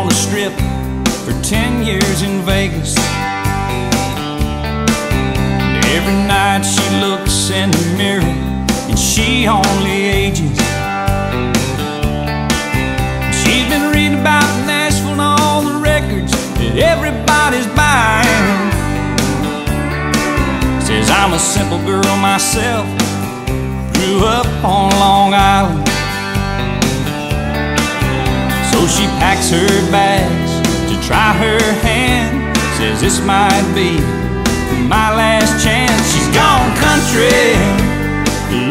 on the strip for 10 years in Vegas. And every night she looks in the mirror and she only ages. She's been reading about Nashville and all the records that everybody's buying. Says I'm a simple girl myself, grew up on Long Island. So she packs her bags to try her hand. Says this might be my last chance. She's gone country.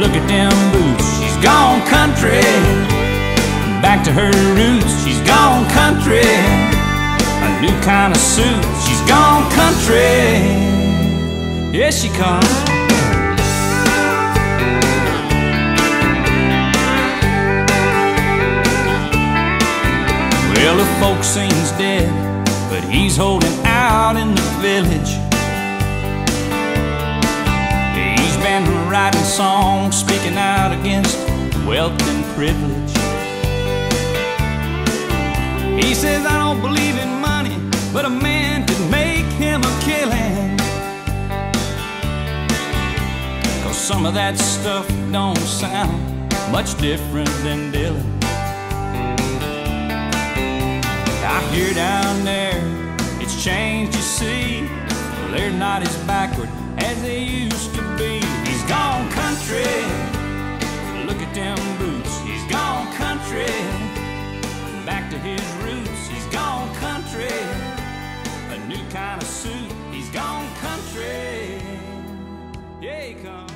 Look at them boots. She's gone country. Back to her roots. She's gone country. A new kind of suit. She's gone country. Yes, she comes. Well, the folk scene's dead, but he's holding out in the village. He's been writing songs, speaking out against wealth and privilege. He says, I don't believe in money, but a man could make him a killing. Cause some of that stuff don't sound much different than Dylan. Hear down there, it's changed, you see. They're not as backward as they used to be. He's gone country. Look at them boots. He's gone country. Back to his roots. He's gone country. A new kind of suit. He's gone country. Yeah, he comes.